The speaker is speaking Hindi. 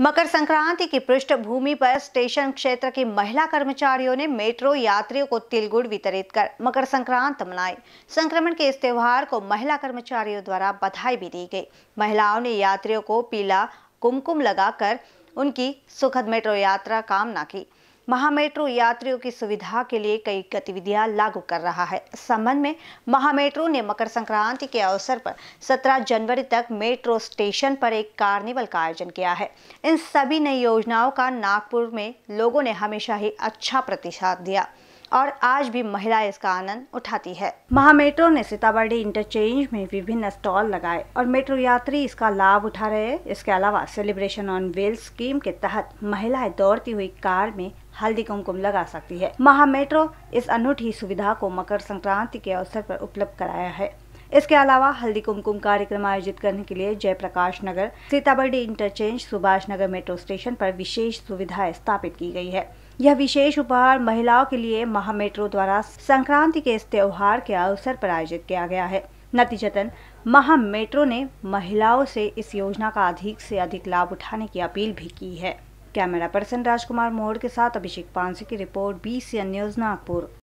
मकर संक्रांति की पृष्ठभूमि पर स्टेशन क्षेत्र की महिला कर्मचारियों ने मेट्रो यात्रियों को तिलगुड़ वितरित कर मकर संक्रांत मनाई। संक्रमण के इस त्योहार को महिला कर्मचारियों द्वारा बधाई भी दी गई। महिलाओं ने यात्रियों को पीला कुमकुम लगाकर उनकी सुखद मेट्रो यात्रा कामना की। महामेट्रो यात्रियों की सुविधा के लिए कई गतिविधियाँ लागू कर रहा है। इस संबंध में महामेट्रो ने मकर संक्रांति के अवसर पर 17 जनवरी तक मेट्रो स्टेशन पर एक कार्निवल का आयोजन किया है। इन सभी नई योजनाओं का नागपुर में लोगों ने हमेशा ही अच्छा प्रतिसाद दिया। और आज भी महिलाएँ इसका आनंद उठाती है। महामेट्रो ने सीताबर्डी इंटरचेंज में विभिन्न स्टॉल लगाए और मेट्रो यात्री इसका लाभ उठा रहे हैं। इसके अलावा सेलिब्रेशन ऑन व्हील स्कीम के तहत महिलाएँ दौड़ती हुई कार में हल्दी कुमकुम लगा सकती है। महामेट्रो इस अनूठी सुविधा को मकर संक्रांति के अवसर पर उपलब्ध कराया है। इसके अलावा हल्दी कुमकुम कार्यक्रम आयोजित करने के लिए Jaiprakash Nagar, Sitabuldi interchange, Subhash Nagar metro station पर विशेष सुविधाएँ स्थापित की गई है। यह विशेष उपहार महिलाओं के लिए महामेट्रो द्वारा संक्रांति के इस त्योहार के अवसर पर आयोजित किया गया है। नतीजतन महा मेट्रो ने महिलाओं से इस योजना का अधिक से अधिक लाभ उठाने की अपील भी की है। कैमरा पर्सन राजकुमार मोड़ के साथ अभिषेक पांसे की रिपोर्ट, बी न्यूज़ नागपुर।